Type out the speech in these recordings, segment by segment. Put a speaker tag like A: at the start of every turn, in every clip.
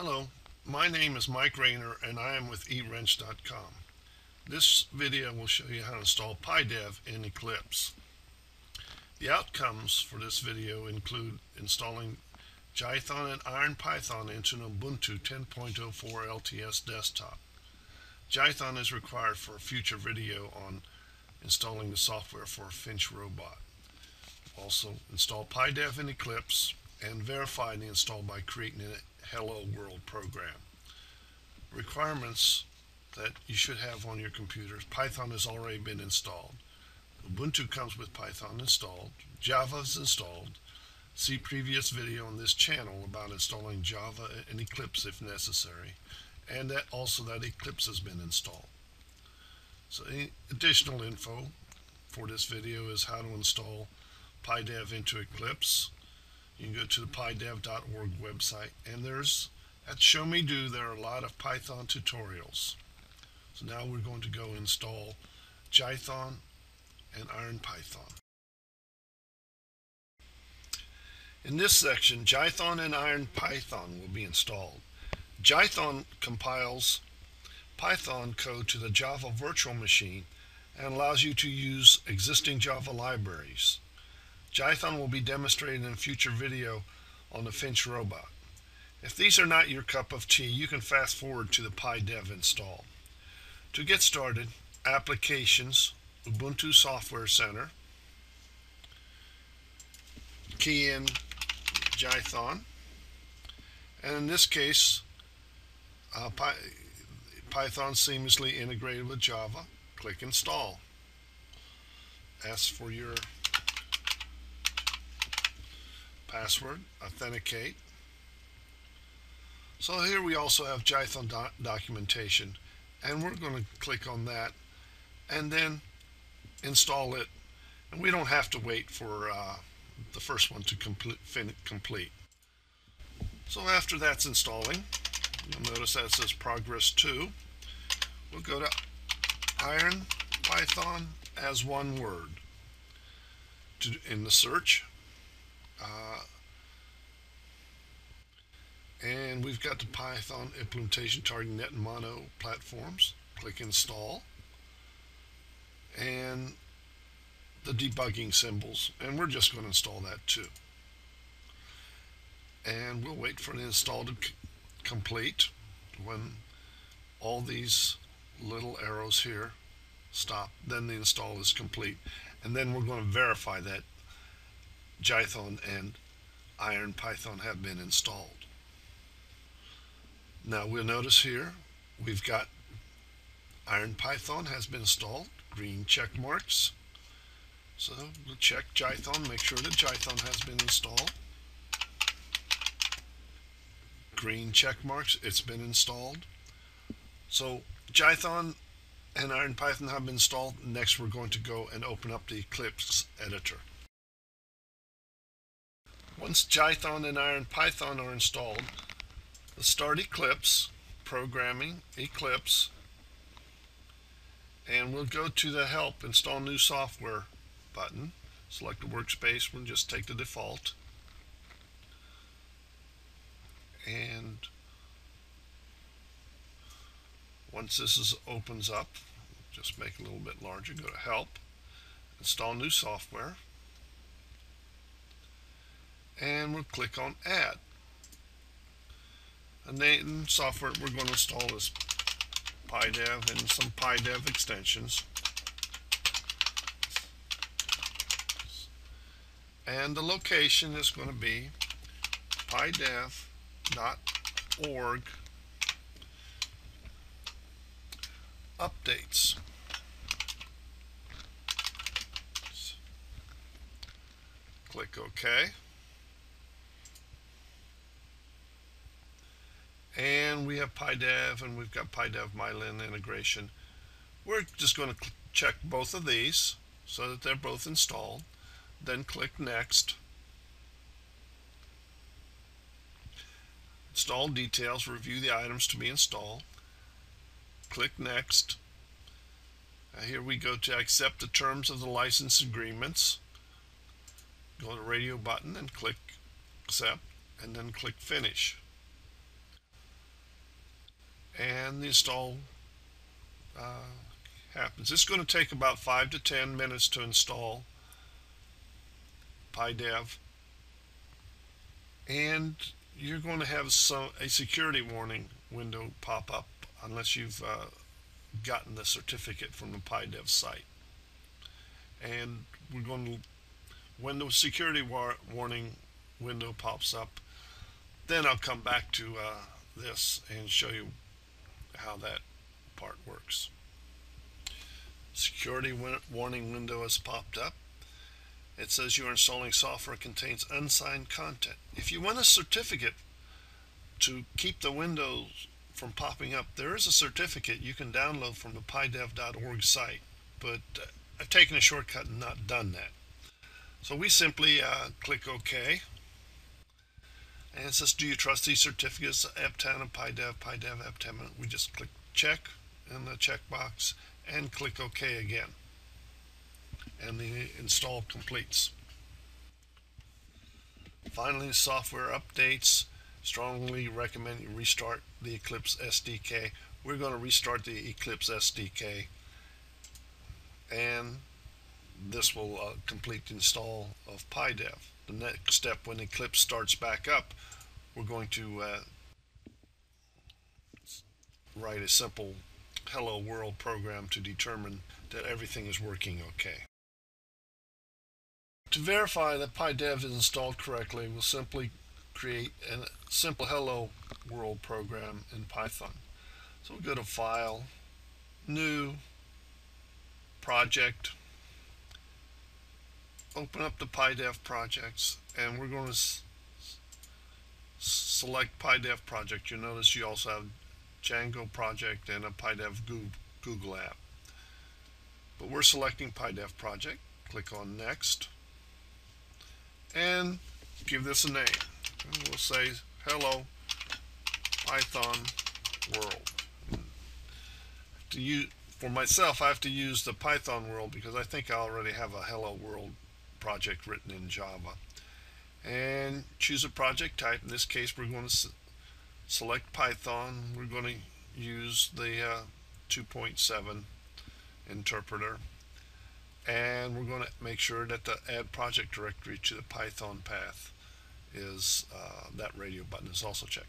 A: Hello, my name is Mike Rayner and I am with eWrench.com. This video will show you how to install PyDev in Eclipse. The outcomes for this video include installing Jython and IronPython into an Ubuntu 10.04 LTS desktop. Jython is required for a future video on installing the software for Finch robot. Also install PyDev in Eclipse and verify the install by creating a Hello World program. Requirements that you should have on your computers. Python has already been installed. Ubuntu comes with Python installed. Java is installed. See previous video on this channel about installing Java and Eclipse if necessary. And that also that Eclipse has been installed. So additional info for this video is how to install PyDev into Eclipse. You can go to the pydev.org website and there's at ShowMeDo there are a lot of Python tutorials. So now we're going to go install Jython and IronPython. In this section, Jython and IronPython will be installed. Jython compiles Python code to the Java virtual machine and allows you to use existing Java libraries. Jython will be demonstrated in a future video on the Finch robot. If these are not your cup of tea, you can fast forward to the PyDev install. To get started, Applications, Ubuntu Software Center, key in Jython, and in this case, uh, Py Python seamlessly integrated with Java. Click Install. Ask for your password, authenticate. So here we also have Jython doc documentation and we're going to click on that and then install it and we don't have to wait for uh, the first one to complete, complete. So after that's installing, you'll notice that says progress 2. We'll go to Iron Python as one word to, in the search uh, and we've got the Python implementation targeting .NET and Mono platforms. Click Install. And the debugging symbols. And we're just going to install that too. And we'll wait for the install to complete when all these little arrows here stop. Then the install is complete. And then we're going to verify that Jython and Iron Python have been installed. Now we'll notice here we've got Iron Python has been installed, green check marks. So we'll check Jython, make sure that Jython has been installed. Green check marks, it's been installed. So Jython and Iron Python have been installed. Next we're going to go and open up the Eclipse editor. Once Jython and IronPython are installed, let's start Eclipse, Programming, Eclipse, and we'll go to the Help, Install New Software button. Select the workspace, we'll just take the default. And once this is, opens up, just make it a little bit larger, go to Help, Install New Software and we'll click on add. And then software we're going to install is PyDev and some PyDev extensions. And the location is going to be pydev.org updates. Click OK and we have PyDev and we've got PyDev Mylyn integration. We're just going to check both of these so that they're both installed. Then click Next. Install details, review the items to be installed. Click Next. Uh, here we go to accept the terms of the license agreements. Go to the radio button and click Accept and then click Finish. And the install uh, happens. It's going to take about 5 to 10 minutes to install PyDev. And you're going to have some a security warning window pop up unless you've uh, gotten the certificate from the PyDev site. And we're going to when the security war warning window pops up. Then I'll come back to uh, this and show you how that part works security warning window has popped up it says you're installing software contains unsigned content. If you want a certificate to keep the windows from popping up, there is a certificate you can download from the pydev.org site, but uh, I've taken a shortcut and not done that. So we simply uh, click OK. And it says, do you trust these certificates, Aptana and PyDev, PyDev, Aptana? We just click check in the checkbox and click OK again and the install completes. Finally, software updates. Strongly recommend you restart the Eclipse SDK. We're going to restart the Eclipse SDK and this will uh, complete the install of PyDev. The next step when Eclipse starts back up, we're going to uh, write a simple hello world program to determine that everything is working okay. To verify that PyDev is installed correctly, we'll simply create a simple hello world program in Python. So we'll go to File, New, Project, open up the PyDev projects, and we're going to select PyDev project. You'll notice you also have Django project and a PyDev Google app. But we're selecting PyDev project. Click on Next and give this a name. And we'll say hello Python world. To use, for myself, I have to use the Python world because I think I already have a hello world project written in Java. And choose a project type. In this case, we're going to select Python. We're going to use the uh, 2.7 interpreter and we're going to make sure that the add project directory to the python path is uh, that radio button is also checked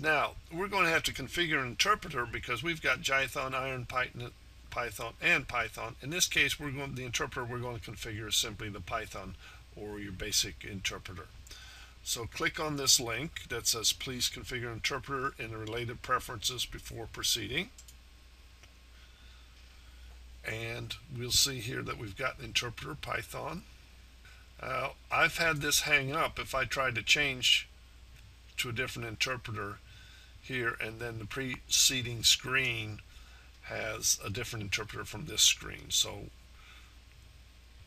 A: now we're going to have to configure an interpreter because we've got Jython, Iron Python, Python and Python. In this case we're going the interpreter we're going to configure is simply the Python or your basic interpreter. So click on this link that says please configure interpreter and related preferences before proceeding. And we'll see here that we've got interpreter Python. Uh, I've had this hang up if I try to change to a different interpreter here and then the preceding screen has a different interpreter from this screen so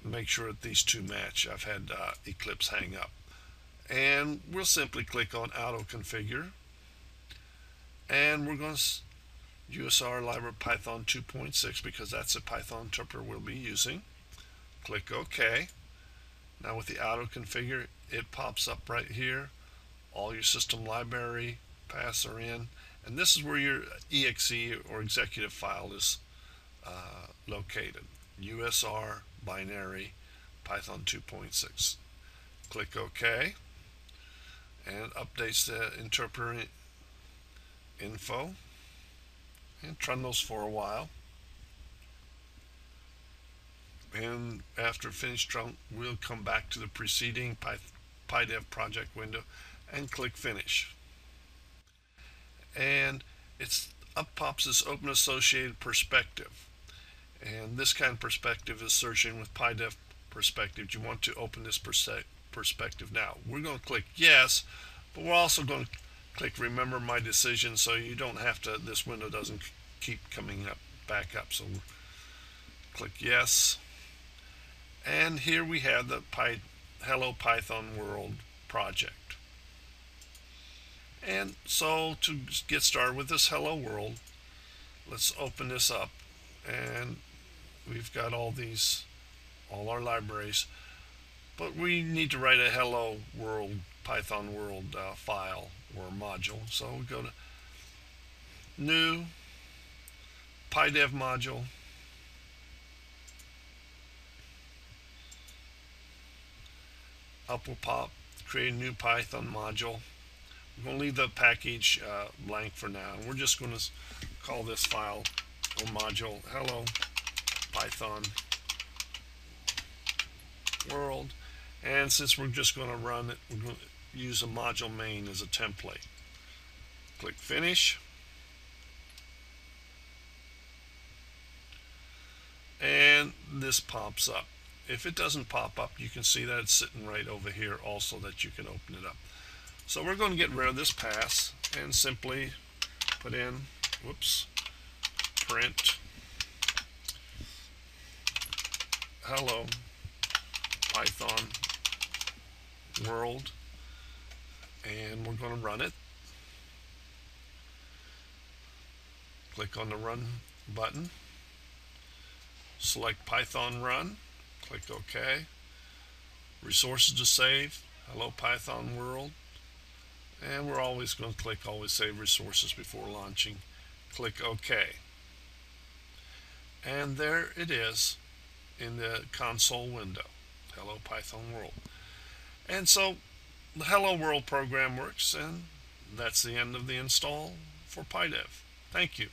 A: make sure that these two match I've had uh, Eclipse hang up and we'll simply click on auto configure and we're going to USR library Python 2.6 because that's a Python interpreter we'll be using. Click OK. Now with the auto configure, it pops up right here. All your system library paths are in. And this is where your exe or executive file is uh, located. USR binary Python 2.6. Click OK and updates the interpreter info and trundles for a while. And after finished trundle, we'll come back to the preceding Py PyDev project window and click Finish. And it's up pops this Open Associated Perspective. And this kind of perspective is searching with PyDev perspective. Do you want to open this perspective now? We're going to click Yes, but we're also going to click remember my decision so you don't have to this window doesn't keep coming up back up so click yes and here we have the Py hello python world project and so to get started with this hello world let's open this up. And we've got all these all our libraries. But we need to write a hello world python world uh, file or module. So we go to new PyDev module. Up will pop create a new Python module I'm going to leave the package uh, blank for now. We're just going to call this file or module hello Python world. And since we're just going to run it we're going to use a module main as a template. Click finish. And this pops up. If it doesn't pop up you can see that it's sitting right over here also that you can open it up so we're going to get rid of this pass and simply put in whoops print. Hello python world. And we're going to run it. Click on the run button. Select Python run. Click OK. Resources to save. Hello Python world and we're always going to click always save resources before launching. Click OK. And there it is in the console window. Hello Python world. And so the hello world program works and that's the end of the install for PyDev. Thank you